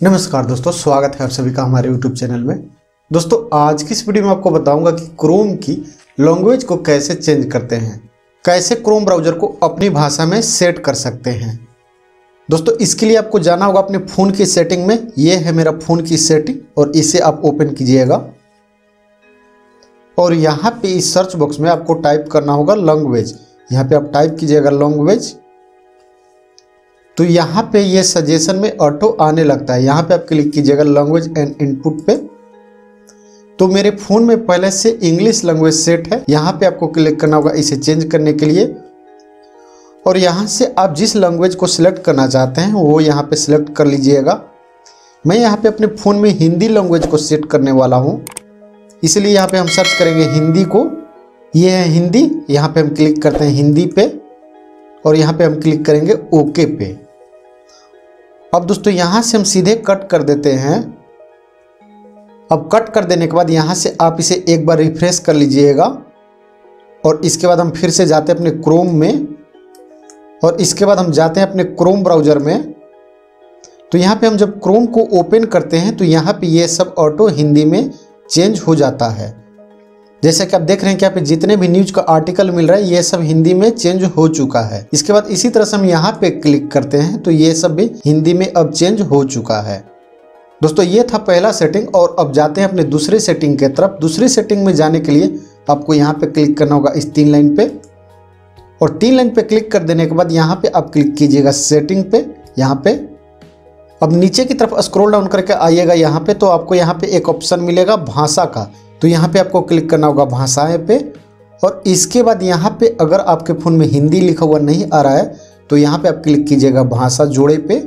नमस्कार दोस्तों, स्वागत है आप सभी का हमारे YouTube चैनल में। दोस्तों, आज की इस वीडियो में आपको बताऊँगा कि क्रोम की लैंग्वेज को कैसे चेंज करते हैं, कैसे क्रोम ब्राउज़र को अपनी भाषा में सेट कर सकते हैं। दोस्तों, इसके लिए आपको जाना होगा अपने फ़ोन की सेटिंग में। ये है मेरा फ़ोन की सेटिंग और इसे आप ओपन कीजिएगा। और यहाँ पे इस सर्च बॉक्स में आपको टाइप करना होगा लैंग्वेज यहाँ पे आप टाइप कीजिएगा लैंग्वेज तो यहाँ पे ये सजेशन में ऑटो आने लगता है। यहाँ पे आप क्लिक कीजिएगा लैंग्वेज एंड इनपुट पे। तो मेरे फ़ोन में पहले से इंग्लिश लैंग्वेज सेट है। यहाँ पे आपको क्लिक करना होगा इसे चेंज करने के लिए। और यहाँ से आप जिस लैंग्वेज को सिलेक्ट करना चाहते हैं, वो यहाँ पे सिलेक्ट कर लीजिएगा। मैं यहाँ पे अपने फ़ोन में हिंदी लैंग्वेज को सेट करने वाला हूँ। इसलिए यहाँ पे हम सर्च करेंगे हिंदी को। ये है हिंदी। यहाँ पे हम क्लिक करते हैं हिंदी पे। और यहाँ पे हम क्लिक करेंगे ओके पे। अब दोस्तों यहाँ से हम सीधे कट कर देते हैं। अब कट कर देने के बाद यहाँ से आप इसे एक बार रिफ्रेश कर लीजिएगा। और इसके बाद हम फिर से जाते हैं अपने क्रोम में। और इसके बाद हम जाते हैं अपने क्रोम ब्राउज़र में। तो यहाँ पे हम जब क्रोम को ओपन करते हैं तो यहाँ पे ये सब ऑटो हिंदी में चेंज हो जाता है। जैसे कि आप देख रहे हैं कि यहाँ पे जितने भी न्यूज़ का आर्टिकल मिल रहा है, ये सब हिंदी में चेंज हो चुका है। इसके बाद इसी तरह से हम यहाँ पे क्लिक करते हैं तो ये सब भी हिंदी में अब चेंज हो चुका है। दोस्तों, ये था पहला सेटिंग और अब जाते हैं अपने दूसरे सेटिंग के तरफ़। दूसरी सेटिंग में जाने के लिए आपको यहाँ पे क्लिक करना होगा इस तीन लाइन पे। और तीन लाइन पे क्लिक कर देने के बाद यहाँ पे आप क्लिक कीजिएगा सेटिंग पे, यहाँ पे। अब नीचे की तरफ़ स्क्रॉल डाउन करके आइएगा यहाँ पे तो आपको यहाँ पे एक ऑप्शन मिलेगा भाषा का। तो यहाँ पे आपको क्लिक करना होगा भाषाएँ पे। और इसके बाद यहाँ पे अगर आपके फ़ोन में हिंदी लिखा हुआ नहीं आ रहा है तो यहाँ पे आप क्लिक कीजिएगा भाषा जोड़े पे।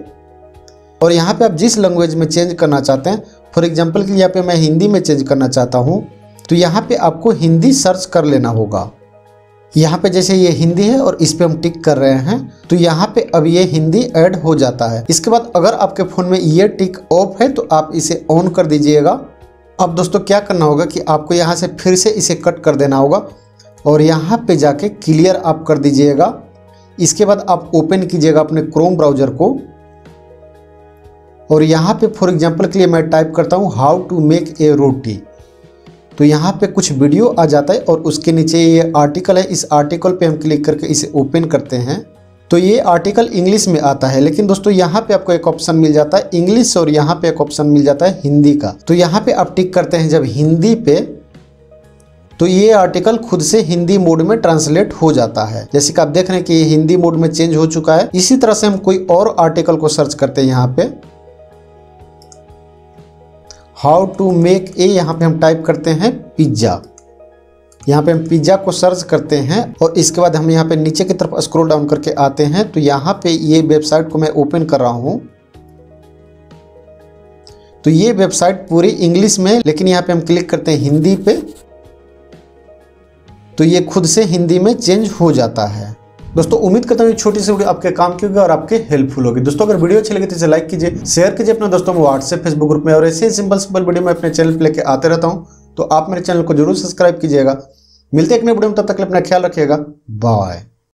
और यहाँ पे आप जिस लैंग्वेज में चेंज करना चाहते हैं फॉर एग्ज़ाम्पल के लिए यहाँ पे मैं हिंदी में चेंज करना चाहता हूँ तो यहाँ पे आपको हिंदी सर्च कर लेना होगा। यहाँ पे जैसे ये हिंदी है और इस पे हम टिक कर रहे हैं तो यहाँ पे अब ये हिंदी ऐड हो जाता है। इसके बाद अगर आपके फ़ोन में ये टिक ऑफ़ है तो आप इसे ऑन कर दीजिएगा। अब दोस्तों क्या करना होगा कि आपको यहाँ से फिर से इसे कट कर देना होगा और यहाँ पे जाके क्लियर आप कर दीजिएगा। इसके बाद आप ओपन कीजिएगा अपने क्रोम ब्राउज़र को। और यहाँ पे फॉर एग्जांपल के लिए मैं टाइप करता हूँ how to make a roti तो यहाँ पे कुछ वीडियो आ जाता है और उसके नीचे ये आर्टिकल है। इस आर्टिकल पे हम क्लिक करके इसे ओपन करते हैं। तो ये आर्टिकल इंग्लिश में आता है, लेकिन दोस्तों यहाँ पे आपको एक ऑप्शन मिल जाता है इंग्लिश और यहाँ पे एक ऑप्शन मिल जाता है हिंदी का। तो यहाँ पे आप टिक करते हैं जब हिंदी पे तो ये आर्टिकल खुद से हिंदी मोड में ट्रांसलेट हो जाता है। जैसे कि आप देख रहे हैं कि ये हिंदी मोड में चेंज हो चुका है। इसी तरह से हम कोई और आर्टिकल को सर्च करते हैं यहाँ पे। हाउ टू मेक ए यहाँ पे हम टाइप करते हैं पिज्जा यहाँ पे हम पिज़्ज़ा को सर्च करते हैं और इसके बाद हम यहाँ पे नीचे की तरफ़ स्क्रॉल डाउन करके आते हैं तो यहाँ पे ये वेबसाइट को मैं ओपन कर रहा हूँ। तो ये वेबसाइट पूरी इंग्लिश में, लेकिन यहाँ पे हम क्लिक करते हैं हिंदी पे। तो ये खुद से हिंदी में चेंज हो जाता है। दोस्तों, उम्मीद करता हूँ छोटी सी वीडियो आपके काम की होगी और आपके हेल्पफुल होगी। दोस्तों, अगर वीडियो अच्छी लगी तो इसे लाइक कीजिए शेयर कीजिए अपने दोस्तों में व्हाट्सएप फेसबुक ग्रुप में, और ऐसे सिंपल सिंपल वीडियो मैं अपने चैनल पर लेकर आते रहता हूँ। तो आप मेरे चैनल को ज़रूर सब्सक्राइब कीजिएगा। मिलते एक नए वीडियो में, तब तक अपना ख्याल रखिएगा। बाय।